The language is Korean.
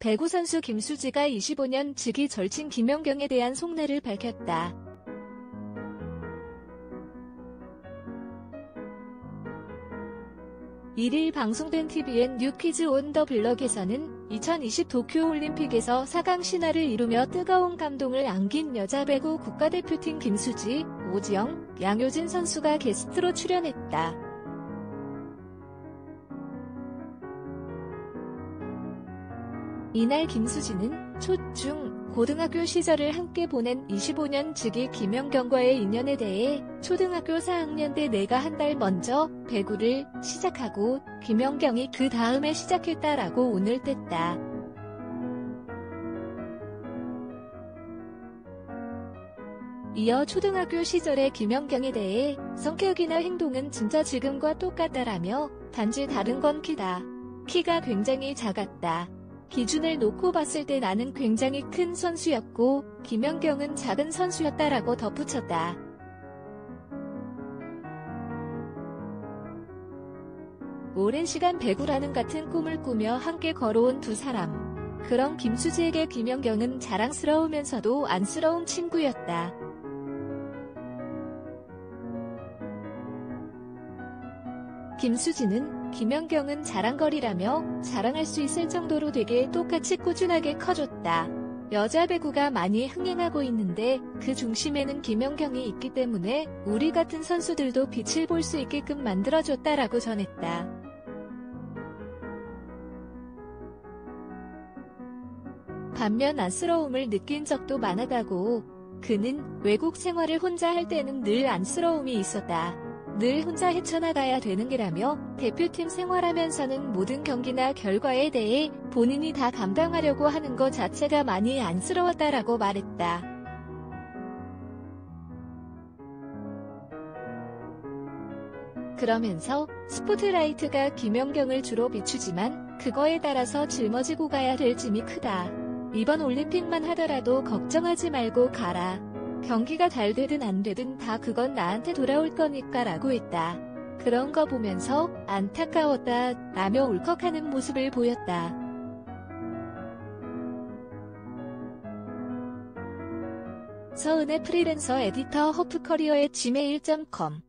배구 선수 김수지가 25년 즉위 절친 김연경에 대한 속내를 밝혔다. (1일) 방송된 TVN 뉴퀴즈 온 더 블럭에서는 2020 도쿄올림픽에서 4강 신화를 이루며 뜨거운 감동을 안긴 여자 배구 국가대표팀 김수지, 오지영, 양효진 선수가 게스트로 출연했다. 이날 김수지는 초, 중, 고등학교 시절을 함께 보낸 25년 즉위 김연경과의 인연에 대해 초등학교 4학년 때 내가 한 달 먼저 배구를 시작하고 김연경이 그 다음에 시작했다라고 오늘 뗐다. 이어 초등학교 시절의 김연경에 대해 성격이나 행동은 진짜 지금과 똑같다라며 단지 다른 건 키다. 키가 굉장히 작았다. 기준을 놓고 봤을 때 나는 굉장히 큰 선수였고 김연경은 작은 선수였다라고 덧붙였다. 오랜 시간 배구라는 같은 꿈을 꾸며 함께 걸어온 두 사람. 그런 김수지에게 김연경은 자랑스러우면서도 안쓰러운 친구였다. 김수지는 김연경은 자랑거리라며 자랑할 수 있을 정도로 되게 똑같이 꾸준하게 커졌다. 여자 배구가 많이 흥행하고 있는데 그 중심에는 김연경이 있기 때문에 우리 같은 선수들도 빛을 볼 수 있게끔 만들어줬다라고 전했다. 반면 안쓰러움을 느낀 적도 많았다고 그는 외국 생활을 혼자 할 때는 늘 안쓰러움이 있었다. 늘 혼자 헤쳐나가야 되는 게라며 대표팀 생활하면서는 모든 경기나 결과에 대해 본인이 다 감당하려고 하는 것 자체가 많이 안쓰러웠다라고 말했다. 그러면서 스포트라이트가 김연경을 주로 비추지만 그거에 따라서 짊어지고 가야 될 짐이 크다. 이번 올림픽만 하더라도 걱정하지 말고 가라. 경기가 잘 되든 안 되든 다 그건 나한테 돌아올 거니까 라고 했다. 그런 거 보면서 안타까웠다 라며 울컥하는 모습을 보였다. 서은의 프리랜서 에디터 허프커리어의 gmail.com